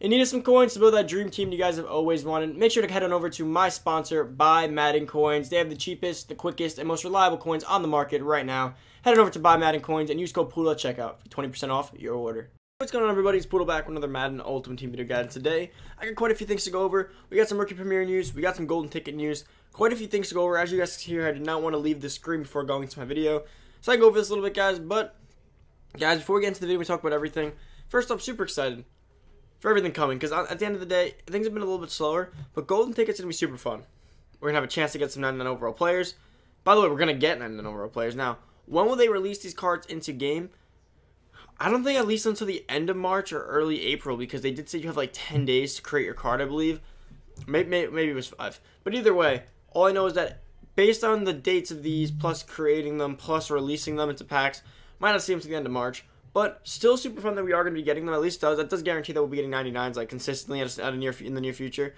and needed some coins to build that dream team you guys have always wanted, make sure to head on over to my sponsor, Buy Madden Coins. They have the cheapest, the quickest, and most reliable coins on the market right now. Head on over to Buy Madden Coins and use code Poodle at checkout for 20% off your order. What's going on everybody, it's Poodle back with another Madden Ultimate Team video guide. Today, I got quite a few things to go over. We got some rookie premiere news, we got some golden ticket news, quite a few things to go over. As you guys can see here, I did not want to leave the screen before going to my video. So I can go over this a little bit guys, but guys, before we get into the video, we talk about everything. First up, super excited for everything coming because at the end of the day, things have been a little bit slower, but golden tickets are going to be super fun. We're going to have a chance to get some 99 overall players. By the way, we're going to get 99 overall players. Now, when will they release these cards into game? I don't think at least until the end of March or early April because they did say you have like 10 days to create your card, I believe. Maybe, maybe, it was 5. But either way, all I know is that based on the dates of these, plus creating them, plus releasing them into packs, might not see them to the end of March. But still super fun that we are going to be getting them. At least does that does guarantee that we'll be getting 99s like consistently at, a near in the near future.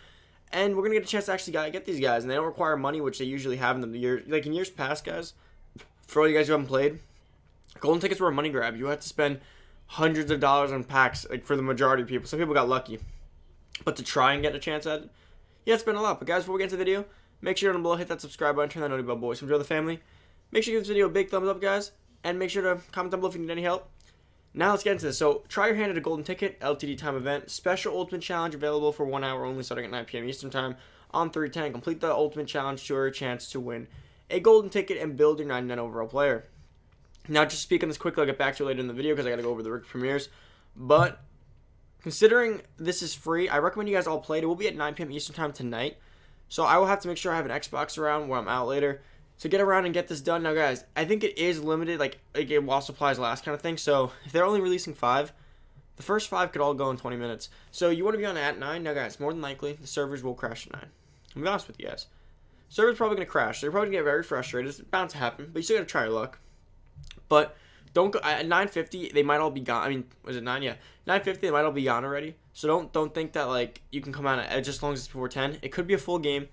And we're gonna get a chance to actually get these guys, and they don't require money, which they usually have in the year like in years past, guys. For all you guys who haven't played, golden tickets were a money grab. You had to spend hundreds of dollars on packs, like for the majority of people. Some people got lucky, but to try and get a chance at it, have to spend a lot. But guys, before we get into the video, make sure down below hit that subscribe button, turn that notification bell, boys. Enjoy the family. Make sure you give this video a big thumbs up, guys, and make sure to comment down below if you need any help. Now let's get into this. So, try your hand at a golden ticket, LTD time event, special ultimate challenge available for one hour only starting at 9 p.m. Eastern time on 310. Complete the ultimate challenge to your chance to win a golden ticket and build your 99 overall player. Now, just speaking this quickly, I'll get back to it later in the video because I got to go over the rookie premieres. But considering this is free, I recommend you guys all play it. It will be at 9 p.m. Eastern time tonight. So I will have to make sure I have an Xbox around where I'm out later to get around and get this done. Now, guys, I think it is limited, like, like while supplies last kind of thing. So if they're only releasing five, the first five could all go in 20 minutes. So you want to be on at 9. Now, guys, more than likely, the servers will crash at 9. I'm be honest with you guys. Server's probably going to crash. They're probably going to get very frustrated. It's bound to happen, but you still got to try your luck. But don't go at 950. They might all be gone. I mean, was it nine? Yeah, 950. They might all be gone already. So don't don't think that like you can come out at just as long as it's before 10. It could be a full game.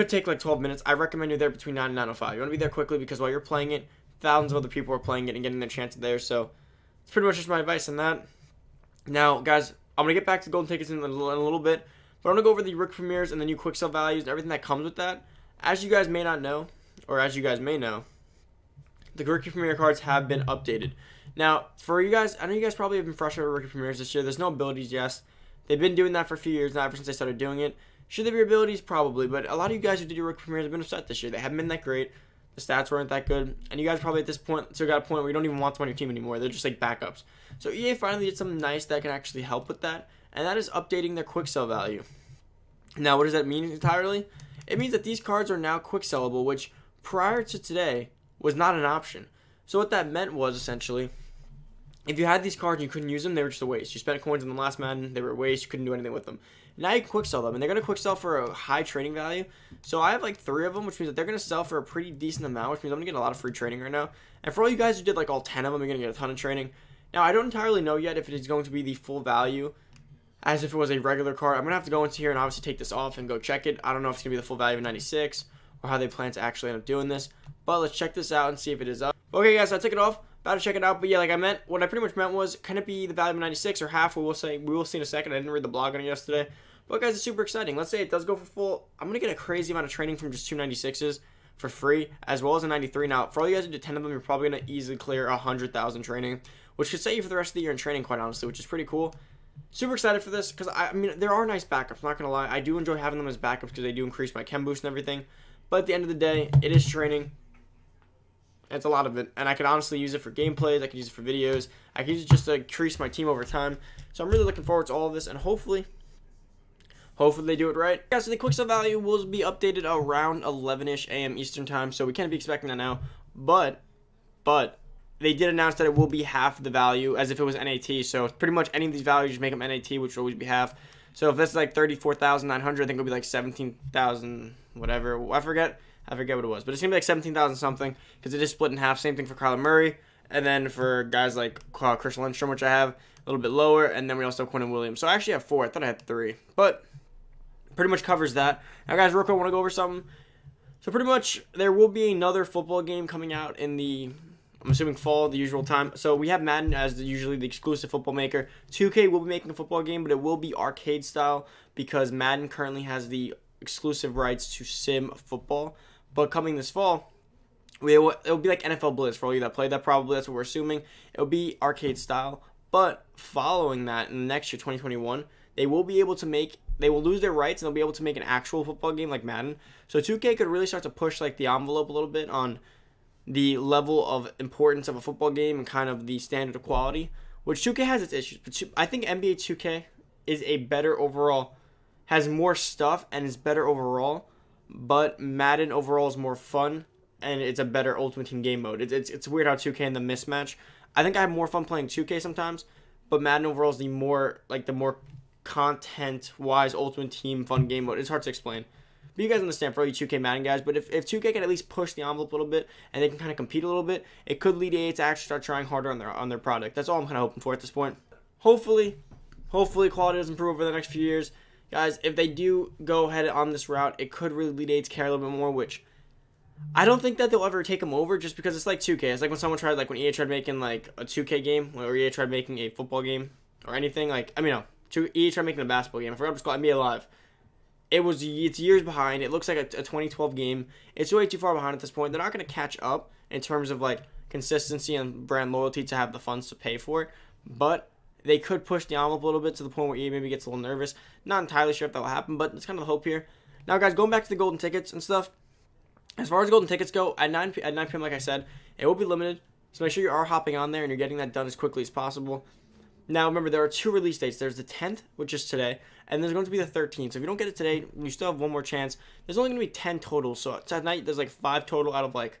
Could take like 12 minutes. I recommend you're there between 9 and 905. You want to be there quickly because while you're playing it, thousands of other people are playing it and getting their chance there. So it's pretty much just my advice on that. Now, guys, I'm going to get back to golden tickets in a, little, in a little bit. But I'm going to go over the rookie premieres and the new quick sell values and everything that comes with that. As you guys may not know, or as you guys may know, the rookie premiere cards have been updated. Now, for you guys, I know you guys probably have been frustrated with rookie premieres this year. There's no abilities, yes. They've been doing that for a few years now, ever since they started doing it. Should there be abilities? Probably. But a lot of you guys who did your rookie premieres have been upset this year. They haven't been that great. The stats weren't that good. And you guys probably at this point so got a point where you don't even want them on your team anymore. They're just like backups. So EA finally did something nice that can actually help with that. And that is updating their quick sell value. Now, what does that mean entirely? It means that these cards are now quick sellable, which prior to today was not an option. So what that meant was essentially if you had these cards and you couldn't use them, they were just a waste. You spent coins on the last Madden, they were a waste. You couldn't do anything with them. Now you can quick sell them, and they're gonna quick sell for a high training value. So I have like three of them, which means that they're gonna sell for a pretty decent amount, which means I'm gonna get a lot of free training right now. And for all you guys who did like all ten of them, you're gonna get a ton of training. Now I don't entirely know yet if it is going to be the full value, as if it was a regular card. I'm gonna have to go into here and obviously take this off and go check it. I don't know if it's gonna be the full value of 96 or how they plan to actually end up doing this. But let's check this out and see if it is up. Okay, guys, so I took it off. About to check it out, but yeah, like I meant, what I pretty much meant was, can it be the value of 96 or half? We will say, we will see in a second. I didn't read the blog on it yesterday, but guys, it's super exciting. Let's say it does go for full. I'm gonna get a crazy amount of training from just two 96s for free, as well as a 93. Now, for all you guys who did 10 of them, you're probably gonna easily clear a 100,000 training, which could set you for the rest of the year in training, quite honestly, which is pretty cool. Super excited for this because I, I mean there are nice backups. Not gonna lie, I do enjoy having them as backups because they do increase my chem boost and everything. But at the end of the day, it is training. It's a lot of it, and I can honestly use it for gameplays. I can use it for videos. I can use it just to increase my team over time. So I'm really looking forward to all of this, and hopefully, hopefully they do it right. Yeah, so the quick sell value will be updated around 11ish a.m. Eastern time, so we can't be expecting that now. But, but they did announce that it will be half the value as if it was NAT. So pretty much any of these values make them NAT, which will always be half. So if this is like 34,900, I think it'll be like 17,000 whatever. I forget. I forget what it was, but it's gonna be like seventeen thousand something because it is split in half. Same thing for Kyler Murray, and then for guys like Chris Lindstrom, which I have a little bit lower, and then we also have Quinnen Williams. So I actually have four. I thought I had three, but pretty much covers that. Now, guys, real quick, I want to go over something. So pretty much there will be another football game coming out in the I'm assuming fall, the usual time. So we have Madden as the, usually the exclusive football maker. 2K will be making a football game, but it will be arcade style because Madden currently has the exclusive rights to sim football. But coming this fall, it will, it will be like NFL Blitz for all you that play that. Probably that's what we're assuming. It will be arcade style. But following that, in the next year, 2021, they will be able to make they will lose their rights and they'll be able to make an actual football game like Madden. So 2K could really start to push like the envelope a little bit on the level of importance of a football game and kind of the standard of quality, which 2K has its issues. But I think NBA 2K is a better overall, has more stuff and is better overall. But Madden overall is more fun and it's a better Ultimate Team game mode. It's, it's, it's weird how 2K and the mismatch. I think I have more fun playing 2K sometimes, but Madden overall is the more like the more content wise Ultimate Team fun game mode. It's hard to explain. But you guys understand for all you 2K Madden guys. But if, if 2K can at least push the envelope a little bit and they can kind of compete a little bit, it could lead EA to actually start trying harder on their on their product. That's all I'm kind of hoping for at this point. Hopefully, hopefully quality does improve over the next few years. Guys, if they do go ahead on this route, it could really lead EA to care a little bit more, which I don't think that they'll ever take them over just because it's like 2K. It's like when someone tried, like when EA tried making like a 2K game, or EA tried making a football game, or anything. Like, I mean, no, EA tried making a basketball game. I forgot what it's called, NBA Live it was it's years behind. It looks like a, a 2012 game. It's way too far behind at this point. They're not going to catch up in terms of like consistency and brand loyalty to have the funds to pay for it. But they could push the envelope a little bit to the point where EA maybe gets a little nervous. Not entirely sure if that will happen, but it's kind of the hope here. Now, guys, going back to the golden tickets and stuff. As far as golden tickets go, at 9 p- at 9 p.m. like I said, it will be limited. So make sure you are hopping on there and you're getting that done as quickly as possible. Now, remember, there are two release dates. There's the 10th, which is today, and there's going to be the 13th. So if you don't get it today, you still have one more chance. There's only going to be 10 total. So tonight, there's like five total out of like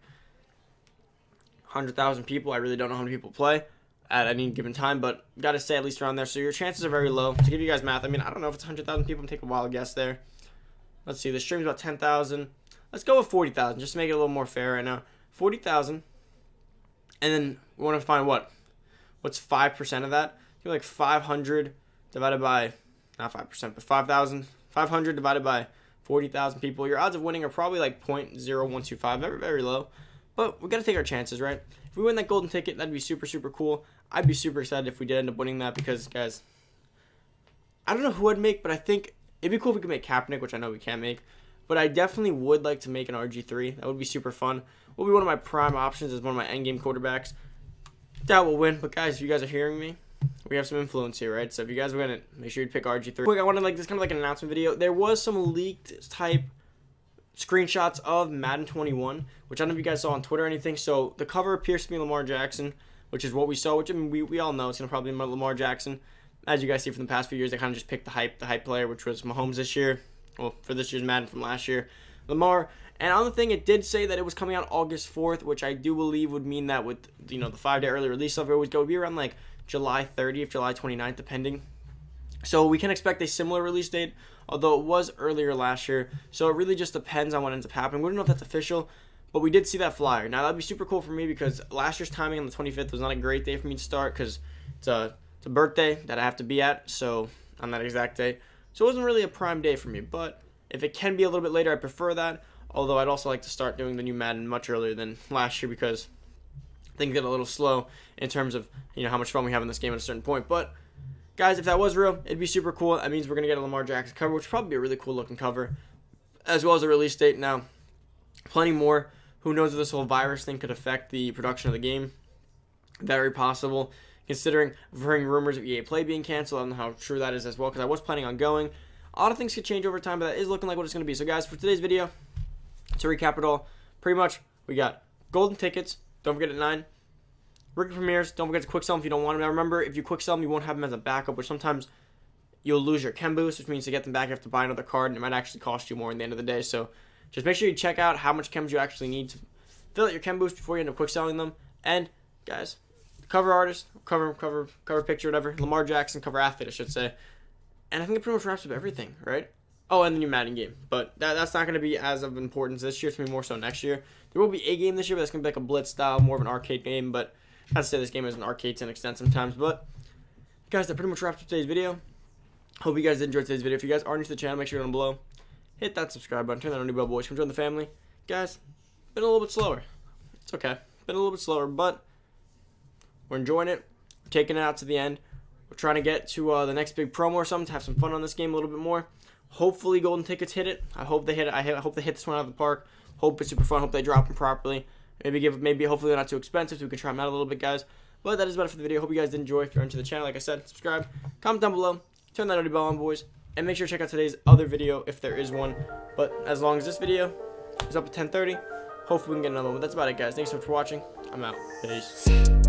100,000 people. I really don't know how many people play at any given time, but got to stay at least around there. So your chances are very low. To give you guys math, I mean, I don't know if it's 100,000 people. I'm taking a wild guess there. Let's see. The stream's about 10,000. Let's go with 40,000 just to make it a little more fair right now. 40,000. And then we want to find what? What's 5% of that? Like 500 divided by, not 5%, but 5,000. 500 divided by 40,000 people. Your odds of winning are probably like 0.0125, very, very low. But we got to take our chances, right? If we win that golden ticket, that'd be super, super cool. I'd be super excited if we did end up winning that because, guys, I don't know who I'd make, but I think it'd be cool if we could make Kaepernick, which I know we can't make. But I definitely would like to make an RG3. That would be super fun. Will be one of my prime options as one of my endgame quarterbacks. That will win. But guys, if you guys are hearing me, we have some influence here, right? So if you guys win it, make sure you pick RG3. Quick, I wanted like this kind of like an announcement video. There was some leaked type screenshots of Madden 21, which I don't know if you guys saw on Twitter or anything. So the cover appears to be Lamar Jackson, which is what we saw, which I mean we, we all know it's gonna probably be Lamar Jackson. As you guys see from the past few years, they kind of just picked the hype, the hype player, which was Mahomes this year. Well, for this year's Madden from last year, Lamar. And on the thing, it did say that it was coming out August 4th, which I do believe would mean that with you know the five day early release of it would go be around like July 30th, July 29th, depending. So we can expect a similar release date, although it was earlier last year. So it really just depends on what ends up happening. We don't know if that's official, but we did see that flyer. Now that'd be super cool for me because last year's timing on the 25th was not a great day for me to start because it's a it's a birthday that I have to be at. So on that exact day, so it wasn't really a prime day for me. But if it can be a little bit later, I prefer that. Although I'd also like to start doing the new Madden much earlier than last year because things get a little slow in terms of you know how much fun we have in this game at a certain point. But guys, if that was real, it'd be super cool. That means we're gonna get a Lamar Jackson cover, which probably be a really cool looking cover, as well as a release date. Now, plenty more. Who knows if this whole virus thing could affect the production of the game? Very possible, considering hearing rumors of EA Play being canceled. I don't know how true that is as well, because I was planning on going. A lot of things could change over time, but that is looking like what it's going to be. So, guys, for today's video, to recap it all, pretty much we got golden tickets, don't forget at 9. Rookie premieres, don't forget to quick sell them if you don't want them. Now remember, if you quick sell them, you won't have them as a backup, which sometimes you'll lose your chem boost, which means to get them back, you have to buy another card, and it might actually cost you more in the end of the day. So just make sure you check out how much chems you actually need to fill out your chem boost before you end up quick selling them. And guys, cover artist, cover cover cover picture, whatever. Lamar Jackson, cover athlete, I should say. And I think it pretty much wraps up everything, right? Oh, and the new Madden game. But that, that's not going to be as of importance this year. It's going to be more so next year. There will be a game this year, but that's going to be like a blitz style, more of an arcade game. But I'd say this game is an arcade to an extent sometimes. But, guys, that pretty much wraps up today's video. Hope you guys enjoyed today's video. If you guys are new to the channel, make sure you're down below. Hit that subscribe button. Turn that on new bell boys. Come join the family. Guys, been a little bit slower. It's okay. Been a little bit slower, but We're enjoying it. We're taking it out to the end. We're trying to get to uh, the next big promo or something to have some fun on this game a little bit more. Hopefully, Golden Tickets hit it. I hope they hit it. I hope they hit this one out of the park. Hope it's super fun. Hope they drop them properly. Maybe give maybe hopefully they're not too expensive so we can try them out a little bit, guys. But that is about it for the video. Hope you guys did enjoy. If you're into the channel, like I said, subscribe, comment down below, turn that notification bell on, boys, and make sure to check out today's other video if there is one. But as long as this video is up at 10:30, hopefully we can get another one. But that's about it, guys. Thanks so much for watching. I'm out. Peace.